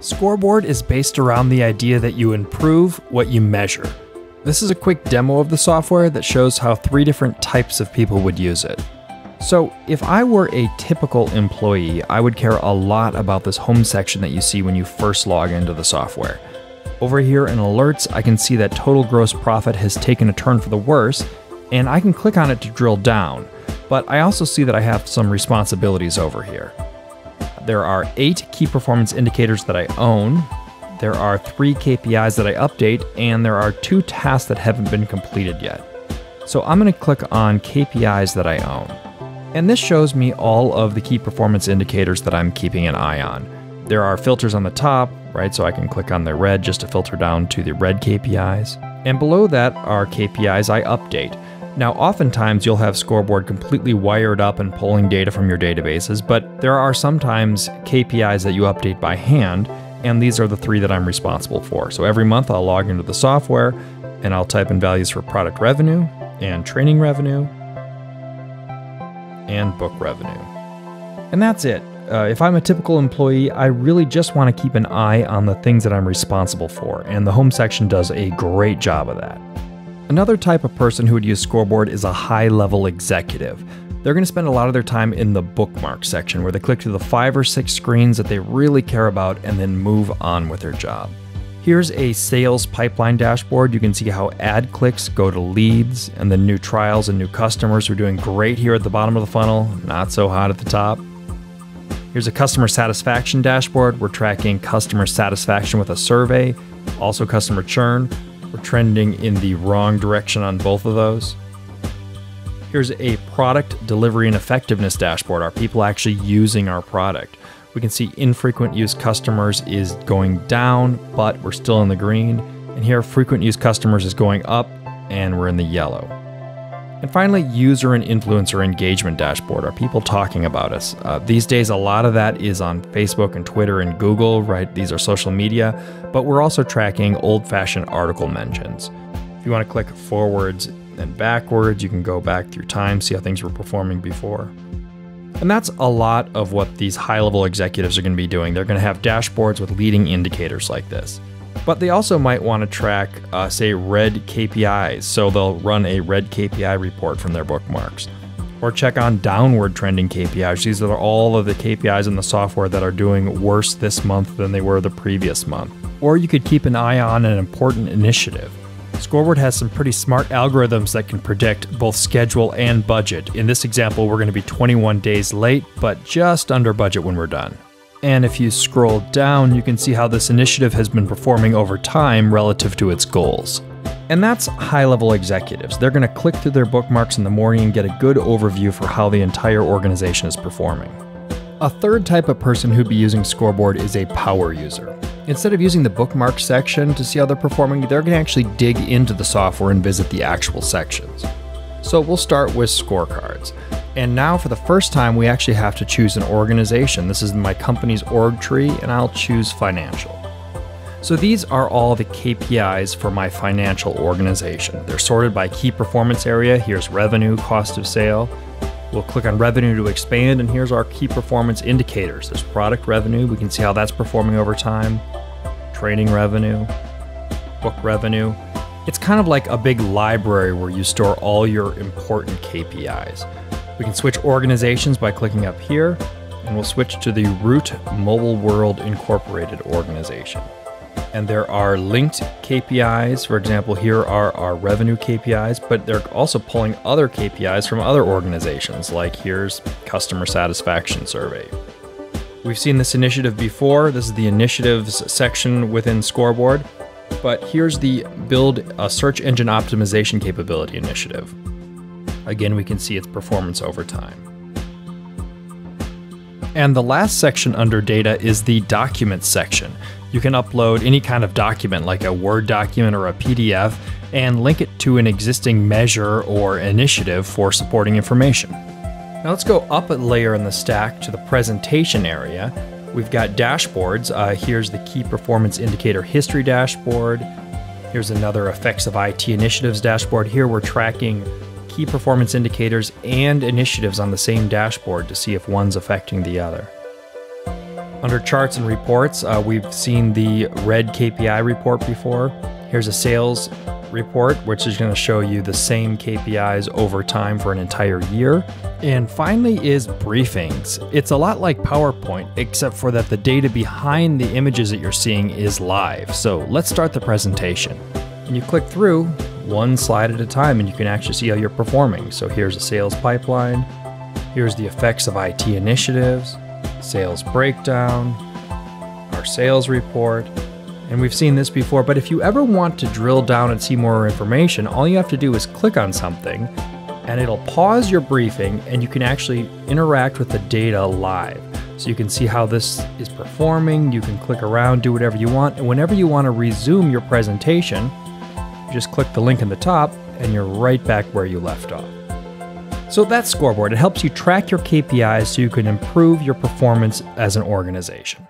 Scoreboard is based around the idea that you improve what you measure. This is a quick demo of the software that shows how three different types of people would use it. So, if I were a typical employee, I would care a lot about this home section that you see when you first log into the software. Over here in alerts, I can see that total gross profit has taken a turn for the worse, and I can click on it to drill down. But I also see that I have some responsibilities over here. There are eight key performance indicators that I own, there are three KPIs that I update, and there are two tasks that haven't been completed yet. So I'm going to click on KPIs that I own. And this shows me all of the key performance indicators that I'm keeping an eye on. There are filters on the top, right? So I can click on the red just to filter down to the red KPIs. And below that are KPIs I update. Now, oftentimes you'll have Scoreboard completely wired up and pulling data from your databases, but there are sometimes KPIs that you update by hand, and these are the three that I'm responsible for. So every month I'll log into the software and I'll type in values for product revenue and training revenue and book revenue. And that's it. Uh, if I'm a typical employee, I really just want to keep an eye on the things that I'm responsible for, and the home section does a great job of that. Another type of person who would use Scoreboard is a high level executive. They're going to spend a lot of their time in the bookmark section where they click through the five or six screens that they really care about and then move on with their job. Here's a sales pipeline dashboard. You can see how ad clicks go to leads and then new trials and new customers. We're doing great here at the bottom of the funnel, not so hot at the top. Here's a customer satisfaction dashboard. We're tracking customer satisfaction with a survey, also customer churn. We're trending in the wrong direction on both of those. Here's a product delivery and effectiveness dashboard. Are people actually using our product? We can see infrequent use customers is going down, but we're still in the green. And here, frequent use customers is going up, and we're in the yellow. And finally, user and influencer engagement dashboard. Are people talking about us? Uh, these days, a lot of that is on Facebook and Twitter and Google, right? These are social media, but we're also tracking old fashioned article mentions. If you want to click forwards and backwards. You can go back through time, see how things were performing before. And that's a lot of what these high level executives are going to be doing. They're going to have dashboards with leading indicators like this. But they also might want to track, uh, say, red KPIs. So they'll run a red KPI report from their bookmarks. Or check on downward trending KPIs. These are all of the KPIs in the software that are doing worse this month than they were the previous month. Or you could keep an eye on an important initiative. Scoreboard has some pretty smart algorithms that can predict both schedule and budget. In this example, we're going to be 21 days late, but just under budget when we're done. And if you scroll down, you can see how this initiative has been performing over time relative to its goals. And that's high level executives. They're going to click through their bookmarks in the morning and get a good overview for how the entire organization is performing. A third type of person who'd be using Scoreboard is a power user. Instead of using the bookmark section to see how they're performing, they're going to actually dig into the software and visit the actual sections. So we'll start with scorecards. And now for the first time, we actually have to choose an organization. This is my company's org tree, and I'll choose financial. So these are all the KPIs for my financial organization. They're sorted by key performance area. Here's revenue, cost of sale. We'll click on revenue to expand, and here's our key performance indicators. There's product revenue. We can see how that's performing over time training revenue, book revenue. It's kind of like a big library where you store all your important KPIs. We can switch organizations by clicking up here, and we'll switch to the Root Mobile World Incorporated organization. And there are linked KPIs. For example, here are our revenue KPIs, but they're also pulling other KPIs from other organizations, like here's customer satisfaction survey. We've seen this initiative before. This is the initiatives section within Scoreboard. But here's the build a search engine optimization capability initiative. Again, we can see its performance over time. And the last section under data is the documents section. You can upload any kind of document like a Word document or a PDF and link it to an existing measure or initiative for supporting information. Now let's go up a layer in the stack to the presentation area. We've got dashboards. Uh, here's the key performance indicator history dashboard. Here's another effects of IT initiatives dashboard. Here we're tracking key performance indicators and initiatives on the same dashboard to see if one's affecting the other. Under charts and reports, uh, we've seen the red KPI report before. Here's a sales report, which is going to show you the same KPIs over time for an entire year. And finally is briefings. It's a lot like PowerPoint, except for that the data behind the images that you're seeing is live. So let's start the presentation. And you click through one slide at a time and you can actually see how you're performing. So here's a sales pipeline. Here's the effects of IT initiatives sales breakdown, our sales report, and we've seen this before, but if you ever want to drill down and see more information, all you have to do is click on something and it'll pause your briefing and you can actually interact with the data live. So you can see how this is performing, you can click around, do whatever you want, and whenever you want to resume your presentation, just click the link in the top and you're right back where you left off. So that's Scoreboard. It helps you track your KPIs so you can improve your performance as an organization.